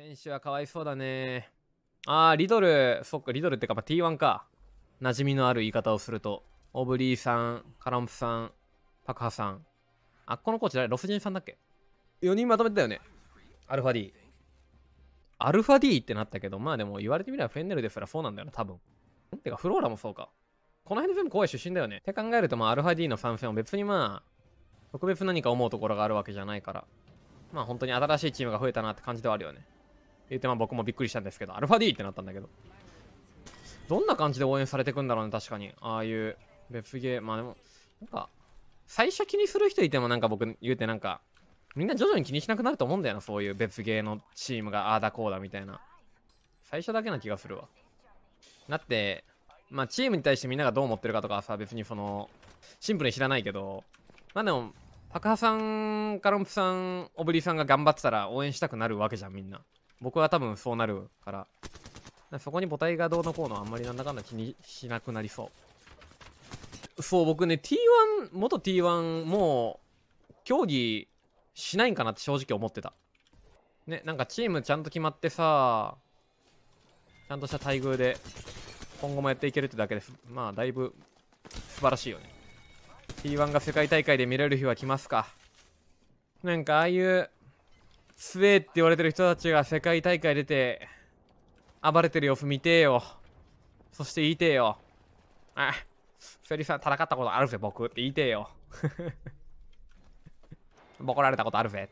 選手はかわいそうだね。あー、リドル、そっか、リドルってか、まあ、T1 か。馴染みのある言い方をすると。オブリーさん、カランプさん、パクハさん。あ、このコーチ誰？ロフジンさんだっけ ?4 人まとめてたよね。アルファ D。アルファ D ってなったけど、まあでも言われてみればフェンネルですらそうなんだよな、多分。んてか、フローラもそうか。この辺全部怖い出身だよね。って考えると、まあ、アルファ D の参戦は別にまあ、特別何か思うところがあるわけじゃないから。まあ本当に新しいチームが増えたなって感じではあるよね。言ってまあ僕もびっくりしたんですけど、アルファ D ってなったんだけど。どんな感じで応援されてくんだろうね、確かに。ああいう別ゲー、まあでも、なんか、最初気にする人いてもなんか僕言うてなんか、みんな徐々に気にしなくなると思うんだよな、そういう別ゲーのチームがああだこうだみたいな。最初だけな気がするわ。だって、まあチームに対してみんながどう思ってるかとかさ、別にその、シンプルに知らないけど、まあでも、パカハさん、カロンプさん、オブリーさんが頑張ってたら応援したくなるわけじゃん、みんな。僕は多分そうなるから。からそこに母体がどうのこうのあんまりなんだかんだ気にしなくなりそう。そう、僕ね、T1、元 T1 もう、競技しないんかなって正直思ってた。ね、なんかチームちゃんと決まってさ、ちゃんとした待遇で、今後もやっていけるってだけです。まあ、だいぶ素晴らしいよね。T1 が世界大会で見れる日は来ますか。なんかああいう強えって言われてる人たちが世界大会出て暴れてる様子見てよ。そして言いてよ。あ、セリさん戦ったことあるぜ僕って言いてよ。ボコられたことあるぜ。